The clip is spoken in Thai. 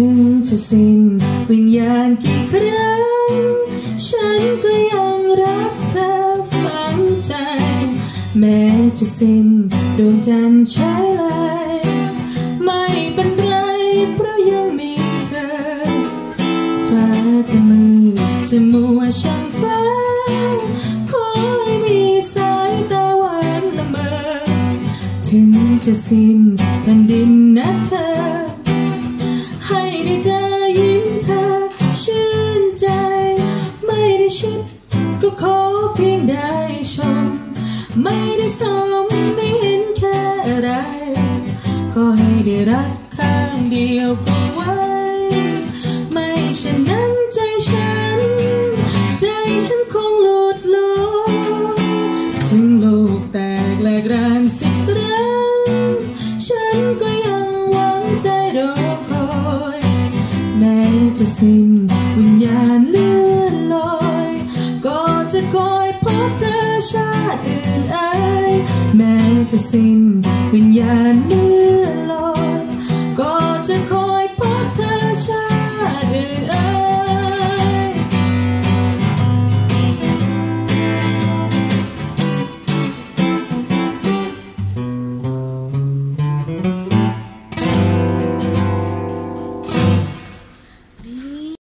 ถึงจะสิ้นวิญญาณกี่ครั้ง ฉันก็ยังรักเธอฝังใจ แม้จะสิ้นดวงจันทร์ใช้ลายไม่เป็นไรเพราะยังมีเธอ ฟ้าจะมืดจะมัวช่างฟ้าขอให้มีสายตาหวานละเมอ ถึงจะสิ้นแผ่นดินนะเธอ ขอเพียงได้ชม ไม่ได้สมไม่เห็นแค่อะไรขอให้ได้รักข้างเดียวก็ไว้ ไม่เช่นนั้นใจฉัน ใจฉันคงหลุดลอยถึงโลกแตกแหลกรานสิครั้งฉันก็ยังหวังใจรอคอยแม้จะสิ้นวิญ จะสิ้นวิญญาณนี้